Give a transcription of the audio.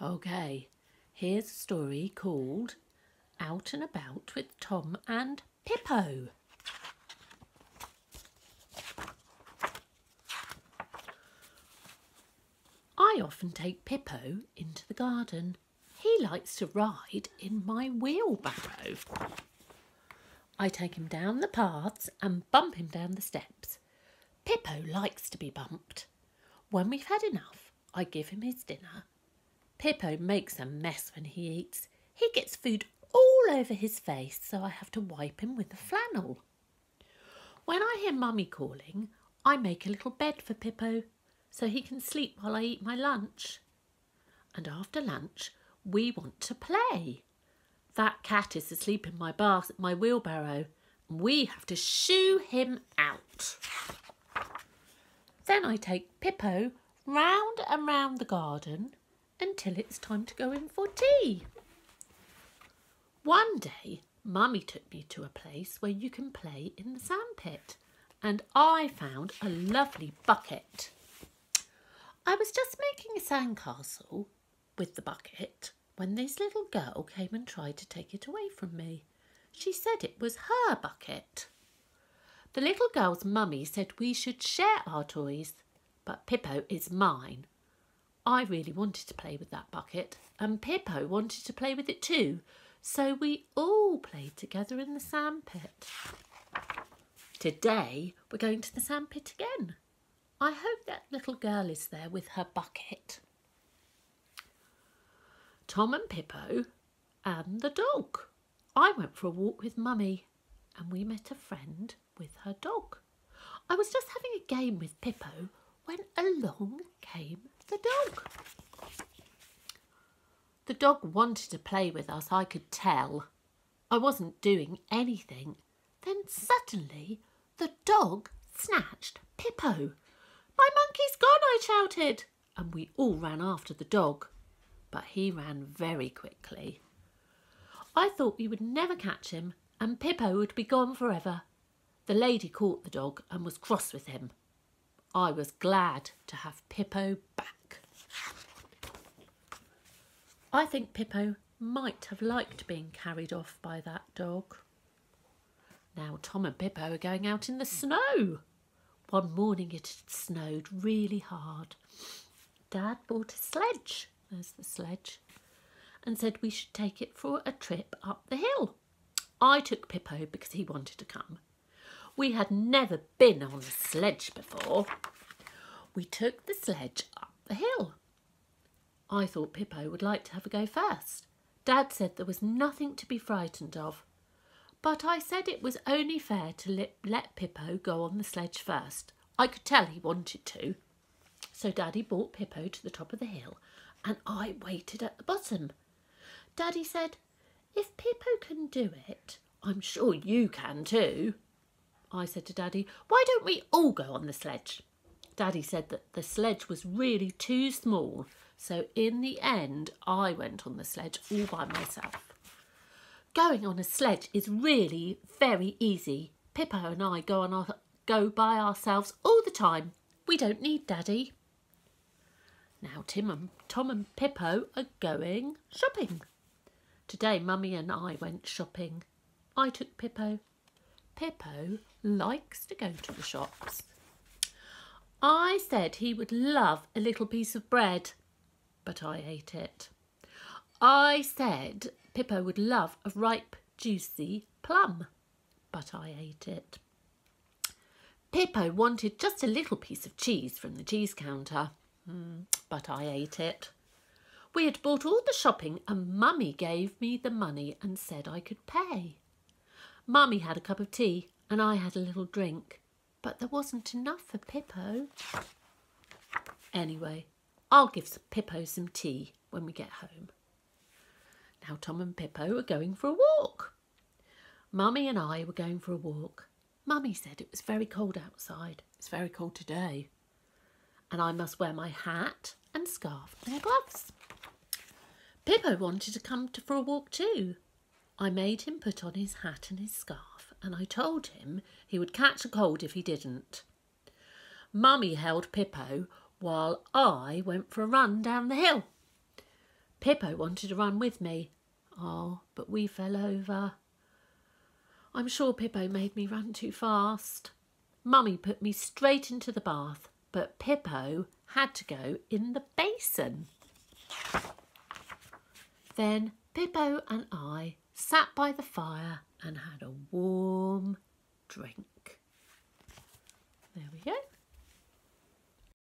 Okay, here's a story called Out and About with Tom and Pippo. I often take Pippo into the garden. He likes to ride in my wheelbarrow. I take him down the paths and bump him down the steps. Pippo likes to be bumped. When we've had enough, I give him his dinner. Pippo makes a mess when he eats. He gets food all over his face, so I have to wipe him with a flannel. When I hear Mummy calling, I make a little bed for Pippo so he can sleep while I eat my lunch. And after lunch, we want to play. That cat is asleep in my bath, my wheelbarrow, and we have to shoo him out. Then I take Pippo round and round the garden until it's time to go in for tea. One day, Mummy took me to a place where you can play in the sandpit, and I found a lovely bucket. I was just making a sandcastle with the bucket when this little girl came and tried to take it away from me. She said it was her bucket. The little girl's mummy said we should share our toys, but Pippo is mine. I really wanted to play with that bucket, and Pippo wanted to play with it too, so we all played together in the sandpit. Today we're going to the sandpit again. I hope that little girl is there with her bucket. Tom and Pippo and the dog. I went for a walk with Mummy and we met a friend with her dog. I was just having a game with Pippo when along came the dog. The dog wanted to play with us, I could tell. I wasn't doing anything. Then suddenly the dog snatched Pippo. My monkey's gone, I shouted, and we all ran after the dog but he ran very quickly. I thought we would never catch him and Pippo would be gone forever. The lady caught the dog and was cross with him. I was glad to have Pippo back. I think Pippo might have liked being carried off by that dog. Now Tom and Pippo are going out in the snow. One morning it had snowed really hard. Dad bought a sledge there's the sledge, and said we should take it for a trip up the hill. I took Pippo because he wanted to come. We had never been on a sledge before. We took the sledge up the hill. I thought Pippo would like to have a go first. Dad said there was nothing to be frightened of. But I said it was only fair to let, let Pippo go on the sledge first. I could tell he wanted to. So Daddy brought Pippo to the top of the hill and I waited at the bottom. Daddy said, If Pippo can do it, I'm sure you can too. I said to Daddy, Why don't we all go on the sledge? Daddy said that the sledge was really too small, so in the end, I went on the sledge all by myself. Going on a sledge is really very easy. Pippo and I go on our, go by ourselves all the time. We don't need Daddy. Now Tim and Tom and Pippo are going shopping. Today Mummy and I went shopping. I took Pippo. Pippo likes to go to the shops. I said he would love a little piece of bread, but I ate it. I said Pippo would love a ripe, juicy plum, but I ate it. Pippo wanted just a little piece of cheese from the cheese counter. Mm, but I ate it. We had bought all the shopping and Mummy gave me the money and said I could pay. Mummy had a cup of tea and I had a little drink, but there wasn't enough for Pippo. Anyway, I'll give Pippo some tea when we get home. Now Tom and Pippo are going for a walk. Mummy and I were going for a walk. Mummy said it was very cold outside. It's very cold today and I must wear my hat and scarf and gloves. Pippo wanted to come to, for a walk too. I made him put on his hat and his scarf and I told him he would catch a cold if he didn't. Mummy held Pippo while I went for a run down the hill. Pippo wanted to run with me. Oh, but we fell over. I'm sure Pippo made me run too fast. Mummy put me straight into the bath, but Pippo had to go in the basin. Then Pippo and I sat by the fire and had a warm drink. There we go.